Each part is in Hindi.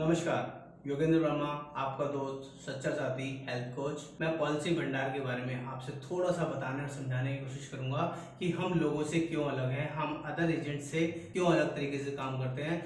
नमस्कार, योगेंद्र वर्मा, आपका दोस्त, सच्चा साथी हेल्थ कोच मैं पॉलिसी भंडार के बारे में आपसे थोड़ा सा बताने और समझाने की कोशिश करूँगा कि हम लोगों से क्यों अलग हैं, हम अदर एजेंट से क्यों अलग तरीके से काम करते हैं।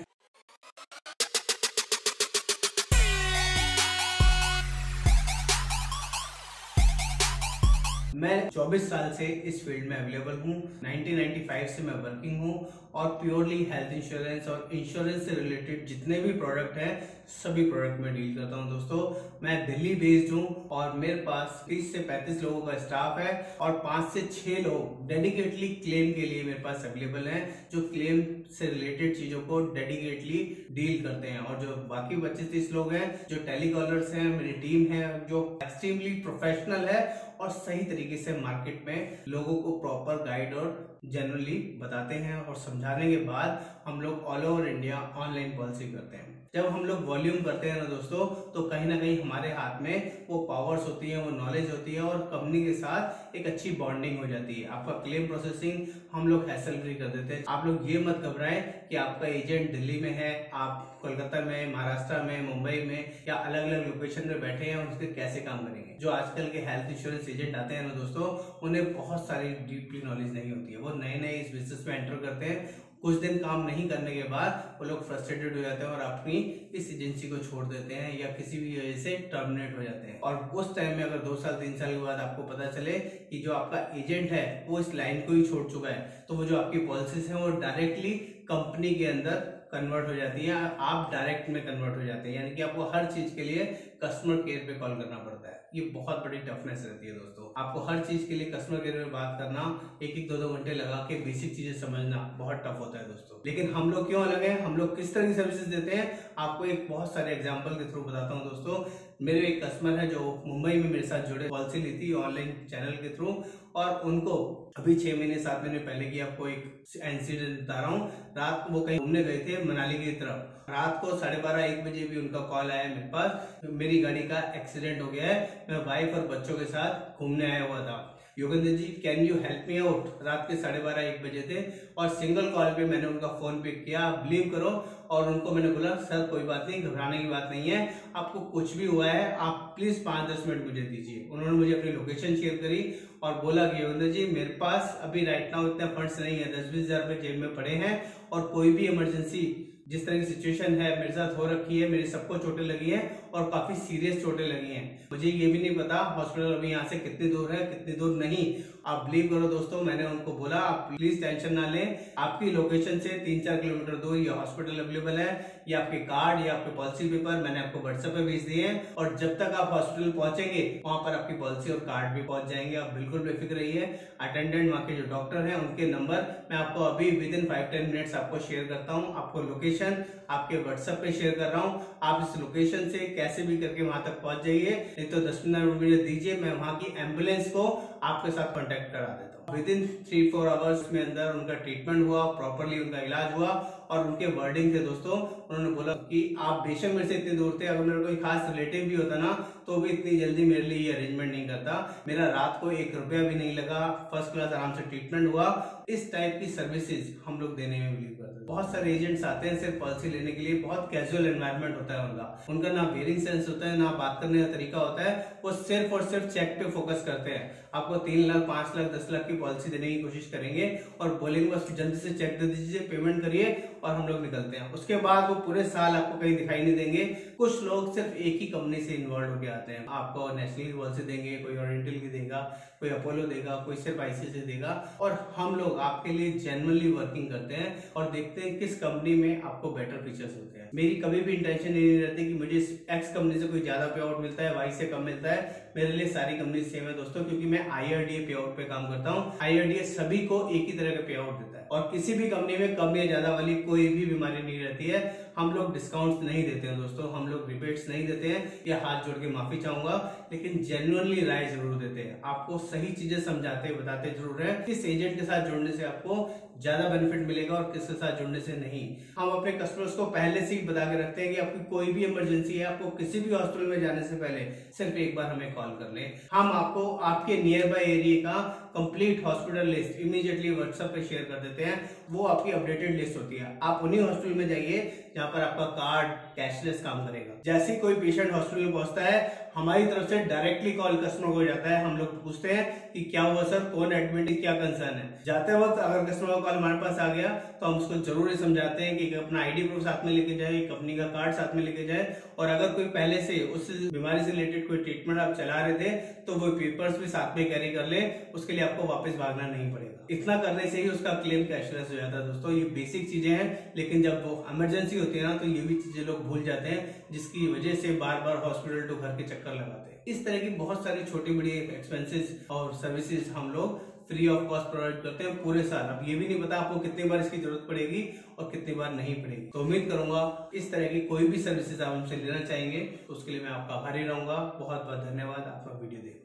मैं 24 साल से इस फ़ील्ड में अवेलेबल हूँ। 1995 से मैं वर्किंग हूँ और प्योरली हेल्थ इंश्योरेंस और इंश्योरेंस से रिलेटेड जितने भी प्रोडक्ट हैं, सभी प्रोडक्ट में डील करता हूँ दोस्तों। मैं दिल्ली बेस्ड हूँ और मेरे पास 30 से 35 लोगों का स्टाफ है और पाँच से छह लोग डेडिकेटली क्लेम के लिए मेरे पास अवेलेबल हैं, जो क्लेम से रिलेटेड चीज़ों को डेडिकेटली डील करते हैं। और जो बाकी पच्चीस तीस लोग हैं, जो टेलीकॉलर्स हैं, मेरी टीम है, जो एक्सट्रीमली प्रोफेशनल है और सही तरीके से मार्केट में लोगों को प्रॉपर गाइड और जनरली बताते हैं और समझाने के बाद हम लोग all over India online policy करते हैं। जब हम लोग वॉल्यूम करते हैं ना दोस्तों तो कहीं ना कहीं हमारे हाथ में वो पावर्स होती है, वो नॉलेज होती है और कंपनी के साथ एक अच्छी बॉन्डिंग हो जाती है। आपका क्लेम प्रोसेसिंग हम लोग हैसल फ्री कर देते हैं। आप लोग ये मत घबराएँ कि आपका एजेंट दिल्ली में है, आप कोलकाता में, महाराष्ट्र में, मुंबई में या अलग अलग लोकेशन में बैठे हैं उसके कैसे काम करेंगे? जो आजकल के हेल्थ इंश्योरेंस एजेंट आते हैं ना दोस्तों, उन्हें बहुत सारी डीपली नॉलेज नहीं होती है। वो नए नए इस बिज़नेस में एंटर करते हैं कुछ दिन काम नहीं करने के बाद वो लोग फ्रस्ट्रेटेड हो जाते हैं और अपनी इस एजेंसी को छोड़ देते हैं या किसी भी वजह से टर्मिनेट हो जाते हैं। और उस टाइम में अगर दो साल, तीन साल के बाद आपको पता चले कि जो आपका एजेंट है, वो इस लाइन को ही छोड़ चुका है तो वो जो आपकी पॉलिसीज़ है, वो डायरेक्टली कंपनी के अंदर कन्वर्ट हो जाती है, आप डायरेक्ट में कन्वर्ट हो जाते हैं। यानी कि आपको हर चीज़ के लिए कस्टमर केयर पे कॉल करना पड़ता है। ये बहुत बड़ी टफनेस रहती है दोस्तों। आपको हर चीज़ के लिए कस्टमर केयर में बात करना एक एक दो दो घंटे लगा के बेसिक चीज़ें समझना बहुत टफ होता है दोस्तों। लेकिन हम लोग क्यों अलग है? हम लोग किस तरह की सर्विसेज़ देते हैं? आपको एक बहुत सारे एग्ज़ाम्पल के थ्रू बताता हूँ दोस्तों। मेरे एक कस्टमर है जो मुंबई में मेरे साथ जुड़े पॉलिसी ली थी ऑनलाइन चैनल के थ्रू और उनको अभी छह महीने, सात महीने पहले की आपको एक इंसिडेंट बता रहा हूँ। रात वो कहीं घूमने गए थे मनाली की तरफ़। रात को साढ़े बारह, एक बजे भी उनका कॉल आया मेरे पास। मेरी गाड़ी का एक्सीडेंट हो गया है। मैं वाइफ और बच्चों के साथ घूमने आया हुआ था। Yogendra ji can you help me out रात के साढ़े बारह, एक बजे थे और सिंगल कॉल पे मैंने उनका फ़ोन पिक किया। बिलीव करो और उनको मैंने बोला सर कोई बात नहीं, घबराने की बात नहीं है। आपको कुछ भी हुआ है, आप प्लीज़ पाँच, दस मिनट मुझे दीजिए। उन्होंने मुझे अपनी लोकेशन शेयर करी और बोला कि, योगेंद्र जी, मेरे पास अभी राइट नाउ इतने फंड्स नहीं है। दस, बीस हज़ार रुपए जेब में पड़े हैं और कोई भी इमरजेंसी जिस तरह की सिचुएशन है मेरे साथ हो रखी है, मेरी सबको चोटें लगी हैं और काफ़ी सीरियस चोटें लगी हैं। मुझे ये भी नहीं पता हॉस्पिटल अभी यहाँ से कितनी दूर है, कितनी दूर नहीं आप बिलीव करो दोस्तों, मैंने उनको बोला, आप प्लीज़ टेंशन ना लें। आपकी लोकेशन से तीन चार किलोमीटर दूर ये हॉस्पिटल अवेलेबल है, ये आपके कार्ड या आपके पॉलिसी पेपर मैंने आपको व्हाट्सएप पे भेज दिए हैं। और जब तक आप हॉस्पिटल पहुँचेंगे, वहाँ पर आपकी पॉलिसी और कार्ड भी पहुँच जाएँगे। आप बिल्कुल बेफिक्र रहिए। अटेंडेंट वहाँ के जो डॉक्टर है, उनके नंबर मैं आपको अभी within five ten minutes आपको शेयर करता हूँ। आपको लोकेशन आपके व्हाट्सएप पे शेयर कर रहा हूँ। आप इस लोकेशन से कैसे भी करके वहाँ तक पहुँच जाइए। नहीं तो दस पंद्रह मिनट दीजिए। मैं वहाँ की एंबुलेंस को आपके साथ कॉन्टेक्ट करा देता हूँ। Within three four hours में अंदर उनका ट्रीटमेंट हुआ प्रॉपरली उनका इलाज हुआ और उनके वर्डिंग थे दोस्तों, उन्होंने बोला कि आप बेशक मेरे से इतने दूर थे, अगर मेरा कोई खास रिलेटिव भी होता ना तो भी इतनी जल्दी मेरे लिए ये अरेंजमेंट नहीं करता। मेरा रात को एक रुपया भी नहीं लगा फ़र्स्ट क्लास आराम से ट्रीटमेंट हुआ इस टाइप की सर्विसेज़ हम लोग देने में बिलीव करते हैं। बहुत सारे एजेंट्स आते हैं सिर्फ़ पॉलिसी लेने के लिए, बहुत कैजुअल एनवायरमेंट होता है उनका। उनका ना वेरिंग सेंस होता है, ना बात करने का तरीका होता है, वो सिर्फ़ और सिर्फ़ चेक पे फोकस करते हैं। आपको तीन लाख, पाँच लाख, दस लाख की पॉलिसी देने की कोशिश करेंगे और बोलेंगे, बस जल्दी से चेक दे दीजिए पेमेंट करिए और हम लोग निकलते हैं। उसके बाद वो पूरे साल आपको कहीं दिखाई नहीं देंगे। कुछ लोग सिर्फ़ एक ही कंपनी से इन्वॉल्व होकर आते हैं। आपको नेशनल की पॉलिसी देंगे, कोई ओरिएंटल की देगा, कोई अपोलो देगा, कोई सिर्फ़ आईसीसी देगा और हम लोग आपके लिए जेनवनली वर्किंग करते हैं और देखते हैं किस कंपनी में आपको बेटर फीचर्स होते हैं। मेरी कभी भी इंटेंशन नहीं रहती कि मुझे एक्स कंपनी से कोई ज़्यादा पे आउट मिलता है वाई से कम मिलता है। मेरे लिए सारी कंपनी सेम है दोस्तों, क्योंकि मैं आईआरडीए पे आउट पे काम करता हूँ। आईआरडीए सभी को एक ही तरह का पे आउट देता है। और किसी भी कंपनी में कम या ज़्यादा वाली कोई भी बीमारी नहीं रहती है। हम लोग डिस्काउंट्स नहीं देते हैं दोस्तों, हम लोग रिबेट्स नहीं देते हैं, या हाथ जोड़ के माफ़ी चाहूँगा, लेकिन जेन्युइनली राय ज़रूर देते हैं। आपको सही चीज़ें समझाते, बताते ज़रूर है। किस एजेंट के साथ जुड़ने से आपको ज़्यादा बेनिफिट मिलेगा और किसके साथ जुड़ने से नहीं? हम अपने कस्टमर्स को पहले से ही बता के रखते हैं कि आपकी कोई भी इमरजेंसी है, आपको किसी भी हॉस्पिटल में जाने से पहले सिर्फ़ एक बार हमें कॉल कर लें। हम आपको आपके नियर बाय एरिया का complete hospital list immediately WhatsApp पे शेयर कर देते हैं। वो आपकी अपडेटेड लिस्ट होती है। आप उन्हीं हॉस्पिटल में जाइए जहाँ पर आपका कार्ड कैशलेस काम करेगा। जैसे ही कोई पेशेंट हॉस्पिटल में पहुँचता है, हमारी तरफ़ से डायरेक्टली कॉल कस्टमर को जाता है। हम लोग पूछते हैं कि क्या हुआ सर कौन एडमिट है क्या कंसर्न है? जाते वक्त अगर कस्टमर का कॉल हमारे पास आ गया तो हम उसको ज़रूर समझाते हैं कि अपना आईडी प्रूफ साथ में लेके जाए कंपनी का कार्ड साथ में लेके जाए। और अगर कोई पहले से उस बीमारी से रिलेटेड कोई ट्रीटमेंट आप चला रहे थे तो वो पेपर्स भी साथ में कैरी कर ले। उसके लिए आपको वापस भागना नहीं पड़ेगा। इतना करने से ही उसका क्लेम कैशलेस हो जाता है दोस्तों, ये बेसिक चीज़ें हैं, लेकिन जब इमरजेंसी होती है ना तो ये भी चीज़ें लोग भूल जाते हैं, जिसकी वजह से बार बार हॉस्पिटल टू घर के चक्कर लगाते हैं। इस तरह की बहुत सारी छोटी बड़ी एक्सपेंसेस और सर्विसेज़ हम लोग फ्री ऑफ़ कॉस्ट प्रोवाइड करते हैं पूरे साल। अब ये भी नहीं पता आपको कितनी बार इसकी ज़रूरत पड़ेगी और कितनी बार नहीं पड़ेगी। तो उम्मीद करूँगा इस तरह की कोई भी सर्विसेज़ आप हमसे लेना चाहेंगे तो उसके लिए मैं आपका आभारी रहूँगा। बहुत बहुत धन्यवाद, आपका वीडियो देखो